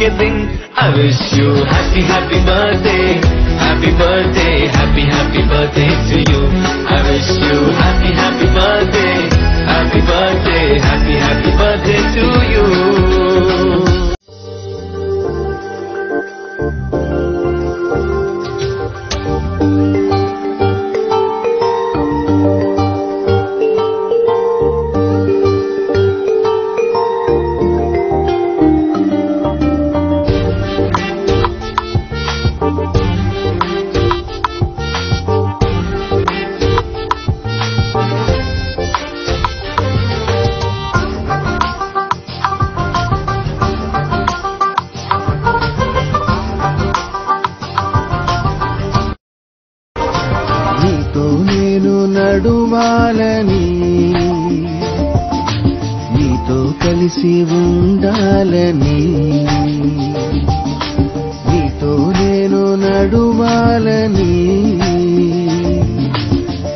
के दिन I wish you happy happy birthday happy birthday happy happy birthday to you నీతో నేను నడువాలని. నీతో కలిసి ఉండాలని. నీతో నేను నడువాలని.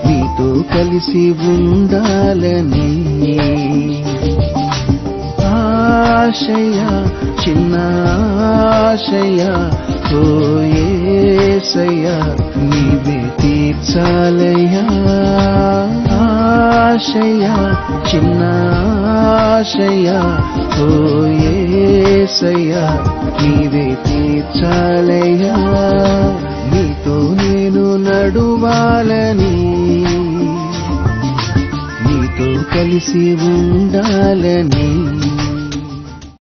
నీతో కలిసి ఉండాలని. ఆశయ చిన్న ఆశయ ఓ ఓయేసయ నీ తీర్చాలయ్యా ఆశయ చిన్న ఆశయ ఓయేసయ నీవే తీర్చాలయ్యా నీతో నేను నడువాలని. నీతో కలిసి ఉండాలని.